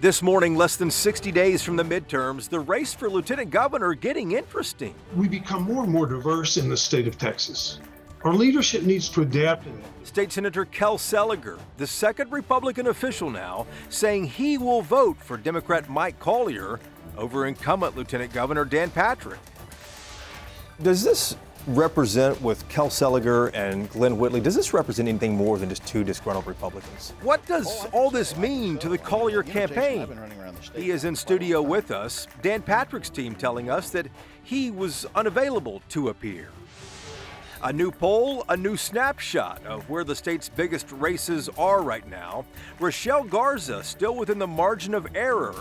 This morning, less than 60 days from the midterms, the race for lieutenant governor getting interesting. We become more and more diverse in the state of Texas. Our leadership needs to adapt to that. State Senator Kel Seliger, the second Republican official now, saying he will vote for Democrat Mike Collier over incumbent Lieutenant Governor Dan Patrick. Does this represent with Kel Seliger and Glen Whitley, does this represent anything more than just two disgruntled Republicans? What does all this mean to the Collier campaign? He is in studio with us. Dan Patrick's team telling us that he was unavailable to appear. A new poll, a new snapshot of where the state's biggest races are right now. Rochelle Garza still within the margin of error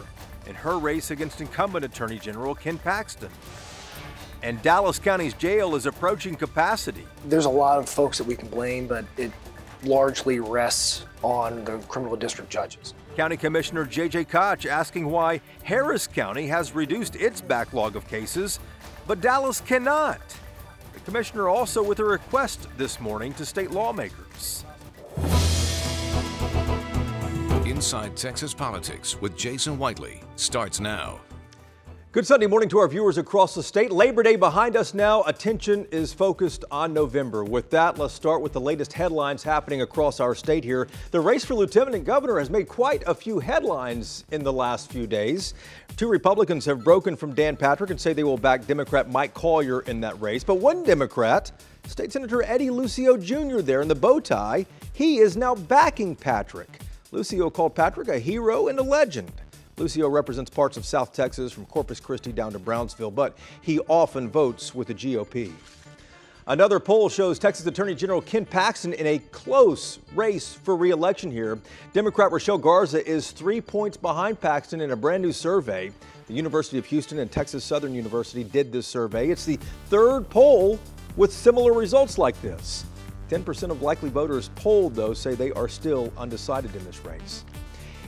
in her race against incumbent Attorney General Ken Paxton and Dallas County's jail is approaching capacity. There's a lot of folks that we can blame, but it largely rests on the criminal district judges. County Commissioner J.J. Koch asking why Harris County has reduced its backlog of cases, but Dallas cannot. The commissioner also with a request this morning to state lawmakers. Inside Texas Politics with Jason Whitely starts now. Good Sunday morning to our viewers across the state. Labor Day behind us now. Attention is focused on November. With that, let's start with the latest headlines happening across our state here. The race for lieutenant governor has made quite a few headlines in the last few days. Two Republicans have broken from Dan Patrick and say they will back Democrat Mike Collier in that race. But one Democrat, State Senator Eddie Lucio Jr. there in the bow tie, he is now backing Patrick. Lucio called Patrick a hero and a legend. Lucio represents parts of South Texas from Corpus Christi down to Brownsville, but he often votes with the GOP. Another poll shows Texas Attorney General Ken Paxton in a close race for re-election here. Democrat Rochelle Garza is three points behind Paxton in a brand new survey. The University of Houston and Texas Southern University did this survey. It's the third poll with similar results like this. 10% of likely voters polled, though, say they are still undecided in this race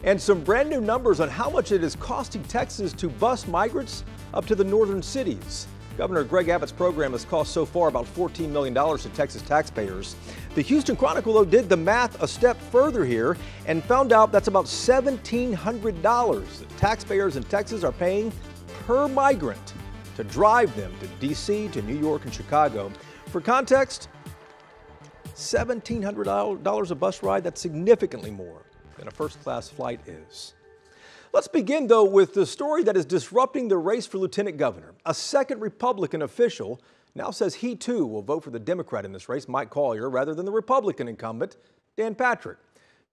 and some brand new numbers on how much it is costing Texas to bus migrants up to the northern cities. Governor Greg Abbott's program has cost so far about $14 million to Texas taxpayers. The Houston Chronicle, though, did the math a step further here and found out that's about $1,700 that taxpayers in Texas are paying per migrant to drive them to D.C., to New York, and Chicago. For context, $1,700 a bus ride, that's significantly more than a first class flight is. Let's begin, though, with the story that is disrupting the race for lieutenant governor. A second Republican official now says he too will vote for the Democrat in this race, Mike Collier, rather than the Republican incumbent, Dan Patrick.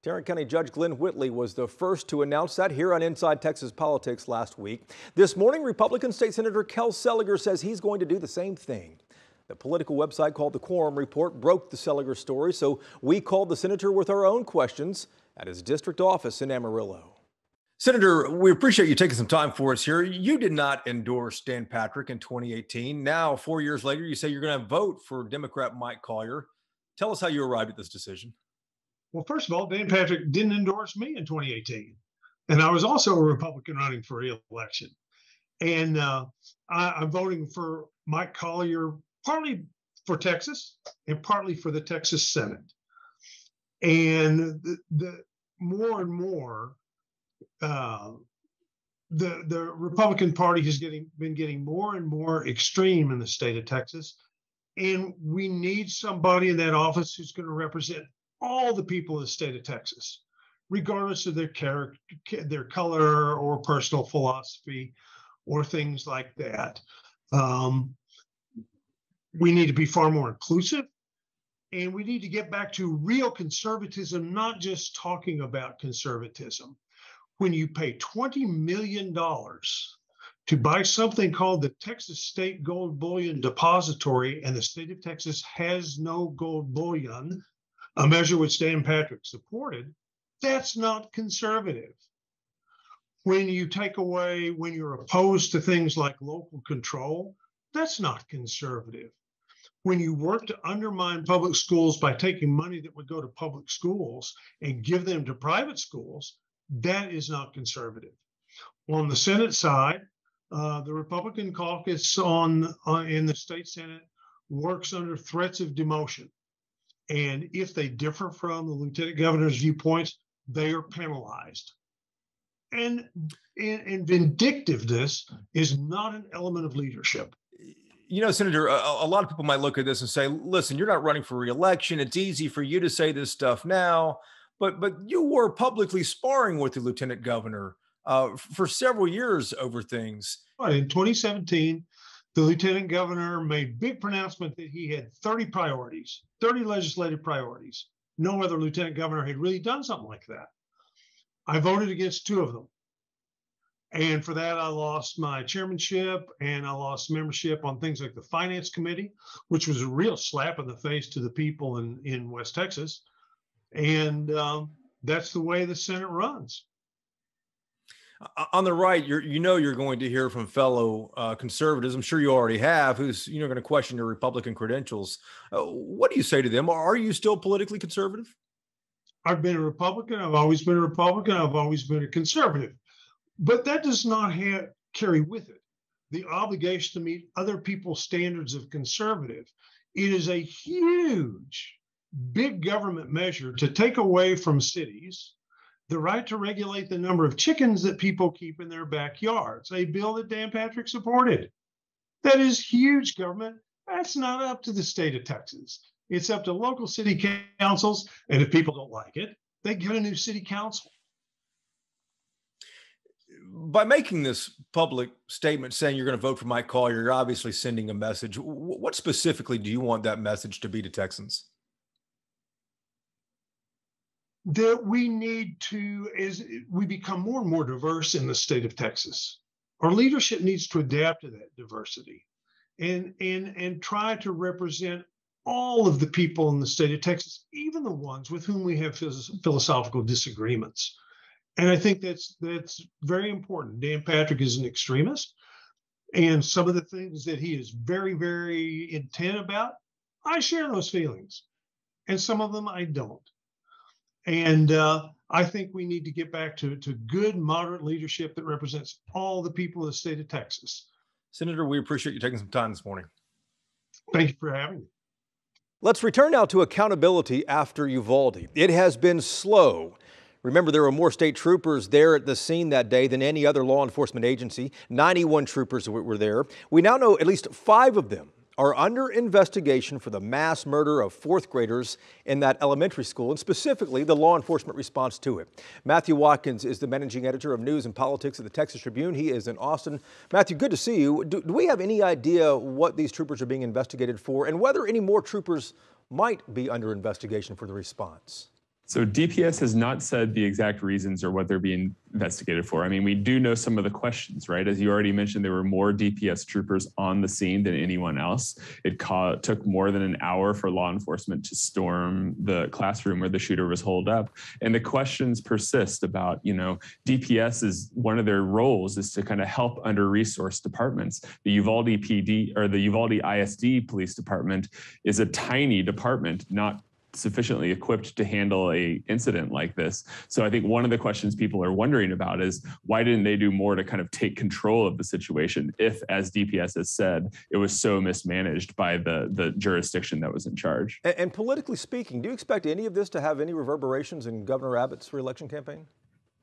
Tarrant County Judge Glen Whitley was the first to announce that here on Inside Texas Politics last week. This morning, Republican State Senator Kel Seliger says he's going to do the same thing. The political website called the Quorum Report broke the Seliger story, so we called the senator with our own questions at his district office in Amarillo. Senator, we appreciate you taking some time for us here. You did not endorse Dan Patrick in 2018. Now, four years later, you say you're going to vote for Democrat Mike Collier. Tell us how you arrived at this decision. Well, first of all, Dan Patrick didn't endorse me in 2018. And I was also a Republican running for re-election. And uh, I, am voting for Mike Collier partly for Texas and partly for the Texas Senate. And the, the more and more, uh, the the Republican Party has getting been getting more and more extreme in the state of Texas, and we need somebody in that office who's going to represent all the people of the state of Texas, regardless of their character, their color, or personal philosophy, or things like that. Um, we need to be far more inclusive and we need to get back to real conservatism, not just talking about conservatism. When you pay $20 million to buy something called the Texas State Gold Bullion Depository, and the state of Texas has no gold bullion, a measure which Dan Patrick supported, that's not conservative. When you take away, when you're opposed to things like local control, that's not conservative when you work to undermine public schools by taking money that would go to public schools and give them to private schools, that is not conservative. On the Senate side, uh, the Republican caucus on uh, in the state Senate works under threats of demotion, and if they differ from the lieutenant governor's viewpoints, they are penalized. And, and, and vindictiveness is not an element of leadership. You know, Senator, a, a, lot of people might look at this and say, listen, you're not running for reelection. It's easy for you to say this stuff now. But, but you were publicly sparring with the lieutenant governor uh, for several years over things. In 2017, the lieutenant governor made big pronouncement that he had 30 priorities, 30 legislative priorities. No other lieutenant governor had really done something like that. I voted against two of them. And for that, I lost my chairmanship and I lost membership on things like the finance committee, which was a real slap in the face to the people in, in West Texas. And um, that's the way the Senate runs. On the right, you're, you know you're going to hear from fellow uh, conservatives. I'm sure you already have, who's you know going to question your Republican credentials. Uh, what do you say to them? Are you still politically conservative? I've been a Republican. I've always been a Republican. I've always been a conservative. But that does not have, carry with it the obligation to meet other people's standards of conservative. It is a huge, big government measure to take away from cities the right to regulate the number of chickens that people keep in their backyards, a bill that Dan Patrick supported. That is huge government. That's not up to the state of Texas. It's up to local city councils. And if people don't like it, they get a new city council. By making this public statement saying you're going to vote for Mike Collier, you're obviously sending a message. What specifically do you want that message to be to Texans? That we need to, as we become more and more diverse in the state of Texas, our leadership needs to adapt to that diversity and and and try to represent all of the people in the state of Texas, even the ones with whom we have philosophical disagreements. And I think that's that's very important. Dan Patrick is an extremist, and some of the things that he is very, very intent about, I share those feelings, and some of them I don't. And uh, I think we need to get back to, to good, moderate leadership that represents all the people of the state of Texas. Senator, we appreciate you taking some time this morning. Thank you for having me. Let's return now to accountability after Uvalde. It has been slow. Remember, there were more state troopers there at the scene that day than any other law enforcement agency. 91 troopers were there. We now know at least five of them are under investigation for the mass murder of fourth graders in that elementary school, and specifically the law enforcement response to it. Matthew Watkins is the managing editor of news and politics at the Texas Tribune. He is in Austin. Matthew, good to see you. Do, do we have any idea what these troopers are being investigated for and whether any more troopers might be under investigation for the response? So DPS has not said the exact reasons or what they're being investigated for. I mean, we do know some of the questions, right? As you already mentioned, there were more DPS troopers on the scene than anyone else. It ca- took more than an hour for law enforcement to storm the classroom where the shooter was holed up. And the questions persist about, you know, DPS is one of their roles is to kind of help under resourced departments. The Uvalde PD or the Uvalde ISD police department is a tiny department, not sufficiently equipped to handle a incident like this. So I think one of the questions people are wondering about is why didn't they do more to kind of take control of the situation if as DPS has said it was so mismanaged by the the jurisdiction that was in charge. And, and politically speaking, do you expect any of this to have any reverberations in Governor Abbott's reelection campaign?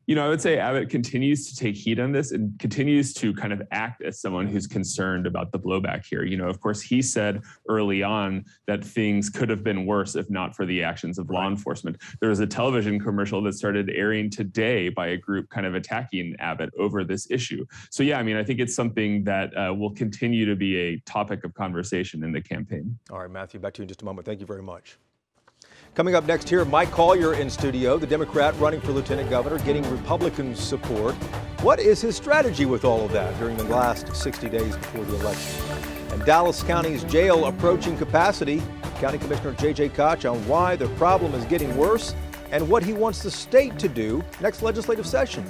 You know, I would say Abbott continues to take heed on this and continues to kind of act as someone who's concerned about the blowback here. You know, of course, he said early on that things could have been worse if not for the actions of law enforcement. There was a television commercial that started airing today by a group kind of attacking Abbott over this issue. So, yeah, I mean, I think it's something that uh, will continue to be a topic of conversation in the campaign. All right, Matthew, back to you in just a moment. Thank you very much. Coming up next here, Mike Collier in studio, the Democrat running for lieutenant governor, getting Republican support. What is his strategy with all of that during the last 60 days before the election? And Dallas County's jail approaching capacity. County Commissioner J.J. Koch on why the problem is getting worse and what he wants the state to do next legislative session.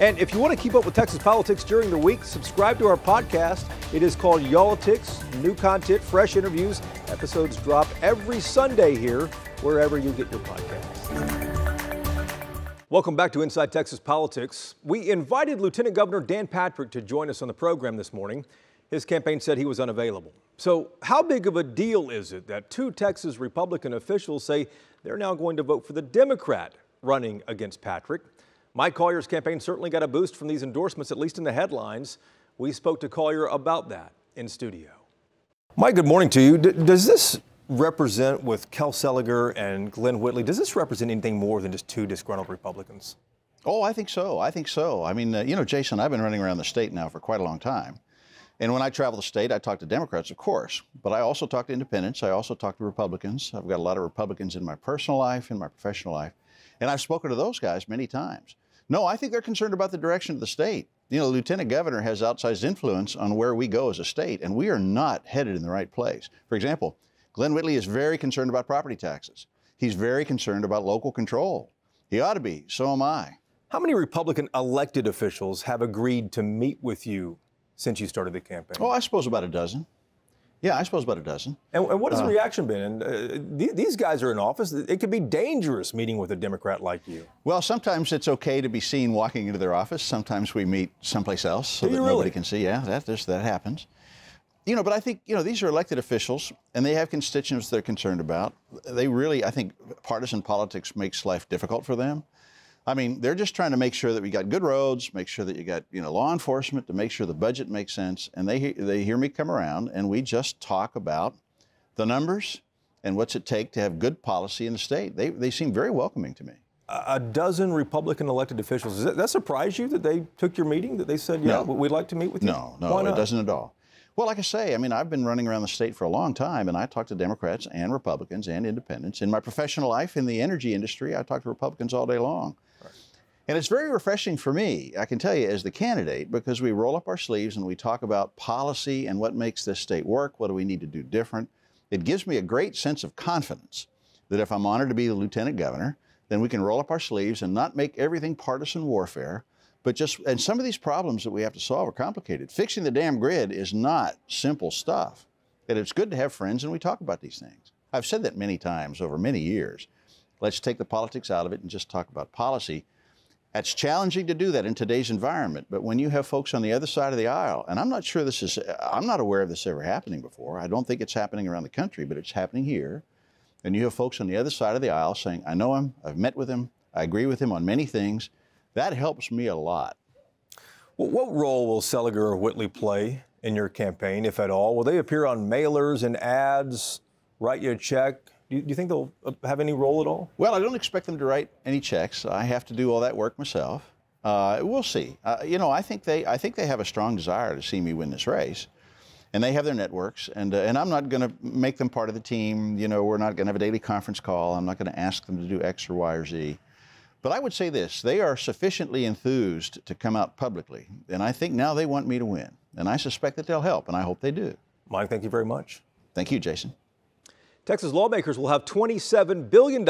And if you want to keep up with Texas politics during the week, subscribe to our podcast. It is called Y'all-itics. New content, fresh interviews. Episodes drop every Sunday here, wherever you get your podcasts. Welcome back to Inside Texas Politics. We invited Lieutenant Governor Dan Patrick to join us on the program this morning. His campaign said he was unavailable. So, how big of a deal is it that two Texas Republican officials say they're now going to vote for the Democrat running against Patrick? Mike Collier's campaign certainly got a boost from these endorsements, at least in the headlines. We spoke to Collier about that in studio. Mike, good morning to you. D- does this represent with Kel Seliger and Glen Whitley, does this represent anything more than just two disgruntled Republicans? Oh, I think so. I think so. I mean, uh, you know, Jason, I've been running around the state now for quite a long time. And when I travel the state, I talk to Democrats, of course, but I also talk to independents. I also talk to Republicans. I've got a lot of Republicans in my personal life, in my professional life. And I've spoken to those guys many times. No, I think they're concerned about the direction of the state. You know, the lieutenant governor has outsized influence on where we go as a state, and we are not headed in the right place. For example, Glen Whitley is very concerned about property taxes. He's very concerned about local control. He ought to be. So am I. How many Republican elected officials have agreed to meet with you since you started the campaign? Oh, I suppose about a dozen. Yeah, I suppose about a dozen. And, and what has uh, the reaction been? And uh, th- these guys are in office. It could be dangerous meeting with a Democrat like you. Well, sometimes it's okay to be seen walking into their office. Sometimes we meet someplace else so that really? nobody can see. Yeah, that that happens. You know, but I think you know these are elected officials, and they have constituents they're concerned about. They really, I think, partisan politics makes life difficult for them. I mean, they're just trying to make sure that we got good roads, make sure that you got you know law enforcement, to make sure the budget makes sense. And they they hear me come around, and we just talk about the numbers and what's it take to have good policy in the state. They they seem very welcoming to me. A dozen Republican elected officials. Does that, surprise you that they took your meeting? That they said, "Yeah, no. we'd like to meet with you." No, no, it doesn't at all. Well, like I say, I mean, I've been running around the state for a long time, and I talk to Democrats and Republicans and independents. In my professional life in the energy industry, I talk to Republicans all day long. And it's very refreshing for me, I can tell you, as the candidate, because we roll up our sleeves and we talk about policy and what makes this state work, what do we need to do different. It gives me a great sense of confidence that if I'm honored to be the lieutenant governor, then we can roll up our sleeves and not make everything partisan warfare, but just, and some of these problems that we have to solve are complicated. Fixing the damn grid is not simple stuff. And it's good to have friends and we talk about these things. I've said that many times over many years. Let's take the politics out of it and just talk about policy it's challenging to do that in today's environment, but when you have folks on the other side of the aisle, and I'm not sure this is, I'm not aware of this ever happening before. I don't think it's happening around the country, but it's happening here. And you have folks on the other side of the aisle saying, I know him, I've met with him, I agree with him on many things. That helps me a lot. Well, what role will Seliger or Whitley play in your campaign, if at all? Will they appear on mailers and ads, write you a check, do you, do you think they'll uh, have any role at all? Well, I don't expect them to write any checks. I have to do all that work myself. Uh, we'll see. Uh, you know, I think they, I think they have a strong desire to see me win this race, and they have their networks. And uh, and I'm not going to make them part of the team. You know, we're not going to have a daily conference call. I'm not going to ask them to do X or Y or Z. But I would say this: they are sufficiently enthused to come out publicly, and I think now they want me to win. And I suspect that they'll help, and I hope they do. Mike, thank you very much. Thank you, Jason. Texas lawmakers will have $27 billion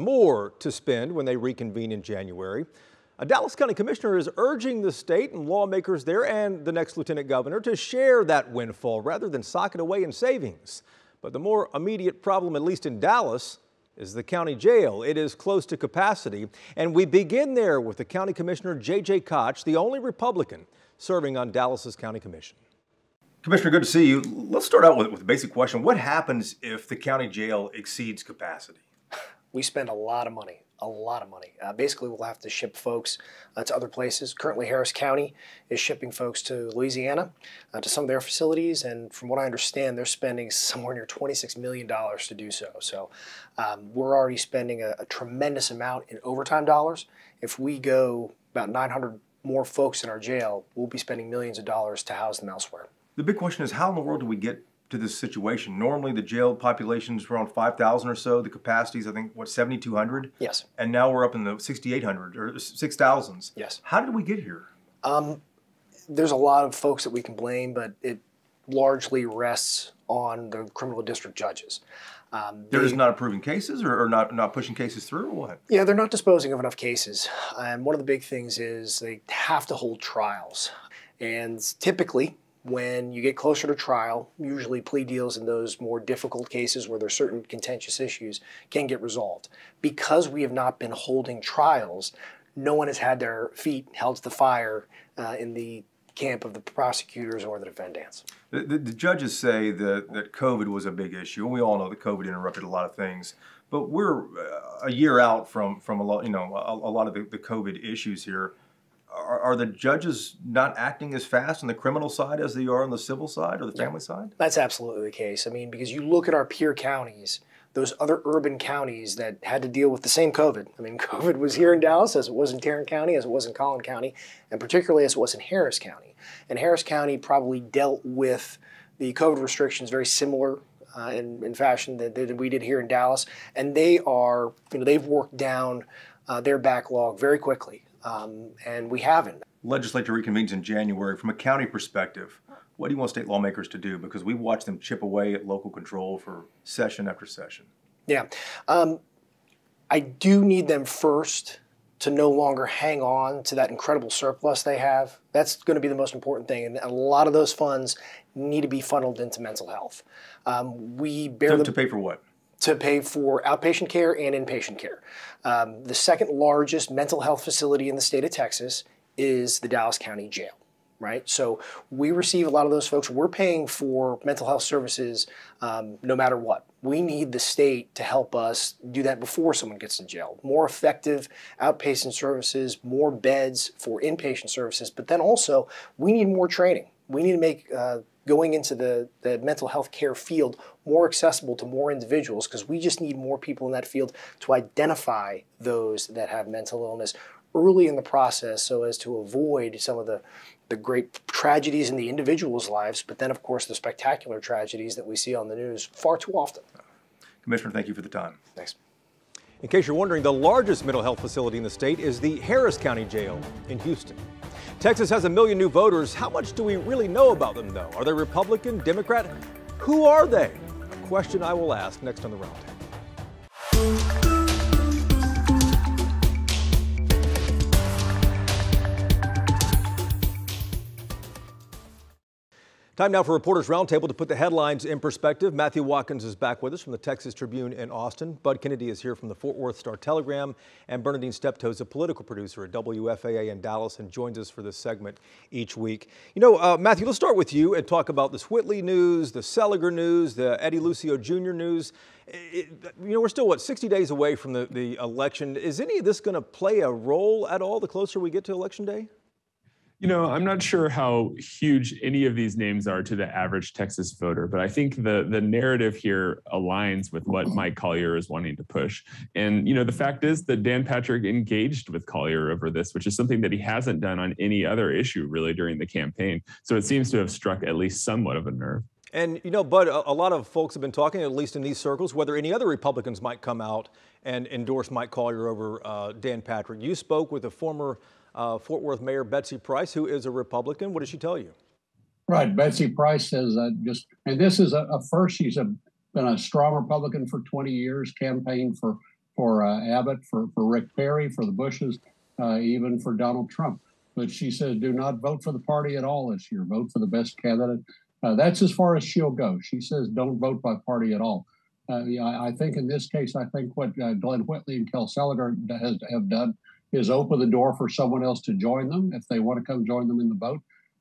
more to spend when they reconvene in January. A Dallas County Commissioner is urging the state and lawmakers there and the next Lieutenant Governor to share that windfall rather than sock it away in savings. But the more immediate problem, at least in Dallas, is the county jail. It is close to capacity, and we begin there with the County Commissioner J.J. Koch, the only Republican serving on Dallas's County Commission. Commissioner, good to see you. Let's start out with, with a basic question. What happens if the county jail exceeds capacity? We spend a lot of money, a lot of money. Uh, basically, we'll have to ship folks uh, to other places. Currently, Harris County is shipping folks to Louisiana, uh, to some of their facilities, and from what I understand, they're spending somewhere near $26 million to do so. So um, we're already spending a, a tremendous amount in overtime dollars. If we go about 900 more folks in our jail, we'll be spending millions of dollars to house them elsewhere. The big question is how in the world do we get to this situation? Normally, the jail population is around 5,000 or so. The capacity is, I think, what, 7,200? Yes. And now we're up in the 6,800 or 6,000s. Yes. How did we get here? Um, there's a lot of folks that we can blame, but it largely rests on the criminal district judges. Um, they're they, just not approving cases or, or, not, not pushing cases through or what? Yeah, they're not disposing of enough cases. And one of the big things is they have to hold trials. And typically, when you get closer to trial, usually plea deals in those more difficult cases where there's certain contentious issues can get resolved. Because we have not been holding trials, no one has had their feet held to the fire uh, in the camp of the prosecutors or the defendants. The, the, the, judges say that, that COVID was a big issue, and we all know that COVID interrupted a lot of things. But we're uh, a year out from from a lot, you know, a, a lot of the, the COVID issues here. Are, are, the judges not acting as fast on the criminal side as they are on the civil side or the family yeah, side? That's absolutely the case. I mean, because you look at our peer counties, those other urban counties that had to deal with the same COVID. I mean, COVID was here in Dallas as it was in Tarrant County, as it was in Collin County, and particularly as it was in Harris County. And Harris County probably dealt with the COVID restrictions very similar uh, in, in fashion that, that, we did here in Dallas, and they are, you know, they've worked down uh, their backlog very quickly, um, and we haven't. Legislature reconvenes in January. From a county perspective, what do you want state lawmakers to do? Because we watch them chip away at local control for session after session. Yeah, um, I do need them first to no longer hang on to that incredible surplus they have. That's going to be the most important thing. And a lot of those funds need to be funneled into mental health. Um, we bear to, to pay for what? To pay for outpatient care and inpatient care. Um, the second largest mental health facility in the state of Texas is the Dallas County Jail right? So we receive a lot of those folks. We're paying for mental health services um, no matter what. We need the state to help us do that before someone gets in jail. More effective outpatient services, more beds for inpatient services, but then also we need more training. We need to make uh, going into the, the mental health care field more accessible to more individuals because we just need more people in that field to identify those that have mental illness early in the process so as to avoid some of the the great tragedies in the individuals' lives, but then, of course, the spectacular tragedies that we see on the news far too often. Commissioner, thank you for the time. Thanks. In case you're wondering, the largest mental health facility in the state is the Harris County Jail in Houston. Texas has a million new voters. How much do we really know about them, though? Are they Republican, Democrat? Who are they? A question I will ask next on the Roundtable. Time now for Reporters Roundtable to put the headlines in perspective. Matthew Watkins is back with us from the Texas Tribune in Austin. Bud Kennedy is here from the Fort Worth Star Telegram. And Berna Dean Steptoe is a political producer at WFAA in Dallas and joins us for this segment each week. You know, uh, Matthew, let's start with you and talk about this Whitley news, the Seliger news, the Eddie Lucio Jr. news. It, you know, we're still, what, 60 days away from the, the election. Is any of this going to play a role at all the closer we get to Election Day? You know, I'm not sure how huge any of these names are to the average Texas voter, but I think the the narrative here aligns with what Mike Collier is wanting to push. And you know, the fact is that Dan Patrick engaged with Collier over this, which is something that he hasn't done on any other issue really during the campaign. So it seems to have struck at least somewhat of a nerve. And you know, Bud, a, lot of folks have been talking, at least in these circles, whether any other Republicans might come out and endorse Mike Collier over uh, Dan Patrick. You spoke with a former uh, Fort Worth Mayor Betsy Price, who is a Republican. What did she tell you? Right. Betsy Price says uh, just, and this is a, a first. She's a, been a strong Republican for 20 years, campaigned for for uh, Abbott, for, for Rick Perry, for the Bushes, uh, even for Donald Trump. But she says, do not vote for the party at all this year. Vote for the best candidate. Uh, that's as far as she'll go. She says, don't vote by party at all. Uh, I, I, think in this case, I think what uh, Glen Whitley and Kel Seliger has have done is open the door for someone else to join them if they want to come join them in the boat.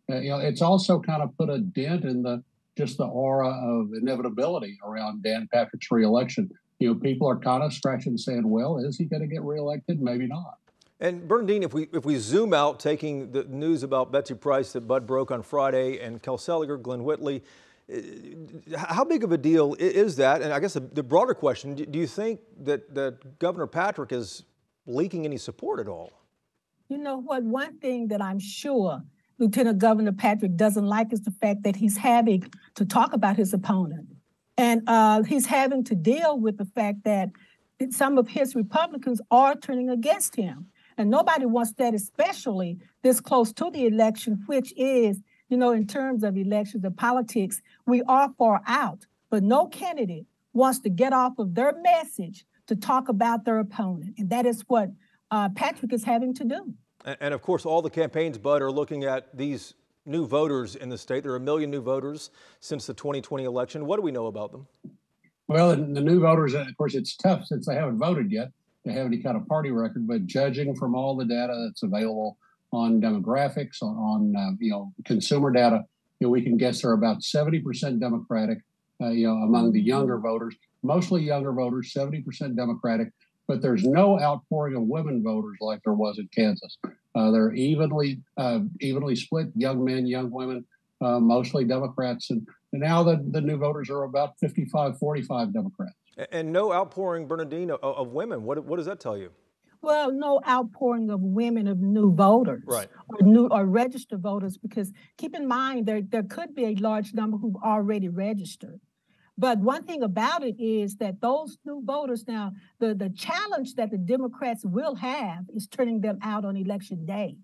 Uh, you know, it's also kind of put a dent in the just the aura of inevitability around Dan Patrick's reelection. You know, people are kind of scratching saying, well, is he going to get reelected? Maybe not. And Berna Dean, if we if we zoom out, taking the news about Betsy Price that Bud broke on Friday and Kel Seliger, Glen Whitley, uh, how big of a deal is that? And I guess the, the broader question: Do you think that that Governor Patrick is leaking any support at all. You know what? One thing that I'm sure Lieutenant Governor Patrick doesn't like is the fact that he's having to talk about his opponent. And uh, he's having to deal with the fact that some of his Republicans are turning against him. And nobody wants that, especially this close to the election, which is, you know, in terms of elections and politics, we are far out. But no candidate wants to get off of their message to talk about their opponent. And that is what uh, Patrick is having to do. And, and, of course, all the campaigns, Bud, are looking at these new voters in the state. There are a million new voters since the 2020 election. What do we know about them? Well, the new voters, of course, it's tough since they haven't voted yet to have any kind of party record. But judging from all the data that's available on demographics, on, on uh, you know consumer data, you know, we can guess they're about 70% Democratic, uh, you know, among the younger voters, mostly younger voters, 70% Democratic, but there's no outpouring of women voters like there was in Kansas. Uh, they're evenly uh, evenly split, young men, young women, uh, mostly Democrats. And, and now the, the new voters are about 55 45 Democrats. And no outpouring, Bernardine, of, of women. What, what does that tell you? Well, no outpouring of women of new voters, right. or new or registered voters, because keep in mind there there could be a large number who've already registered. But one thing about it is that those new voters now, the, the challenge that the Democrats will have is turning them out on election day.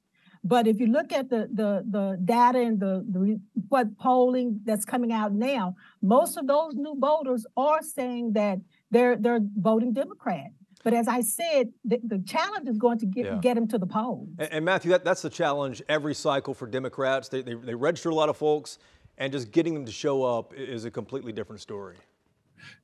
But if you look at the the the data and the, the what polling that's coming out now, most of those new voters are saying that they're they're voting Democrat. But as I said, the, the challenge is going to get yeah. get them to the polls. And, and Matthew, that, that's the challenge every cycle for Democrats. They, they, they register a lot of folks, and just getting them to show up is a completely different story.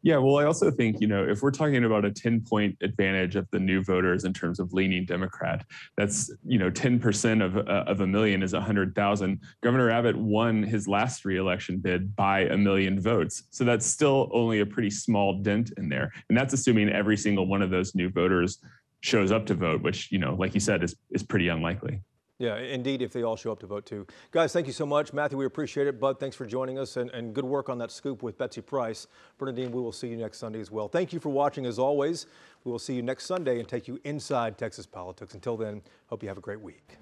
Yeah, well, I also think, you know, if we're talking about a 10 point advantage of the new voters in terms of leaning Democrat, that's, you know, 10% of, uh, of a million is 100,000. Governor Abbott won his last reelection bid by a million votes. So that's still only a pretty small dent in there. And that's assuming every single one of those new voters shows up to vote, which, you know, like you said, is, is pretty unlikely. Yeah, indeed, if they all show up to vote too. Guys, thank you so much. Matthew, we appreciate it. Bud, thanks for joining us and, and good work on that scoop with Betsy Price. Berna Dean, we will see you next Sunday as well. Thank you for watching as always. We will see you next Sunday and take you inside Texas politics. Until then, hope you have a great week.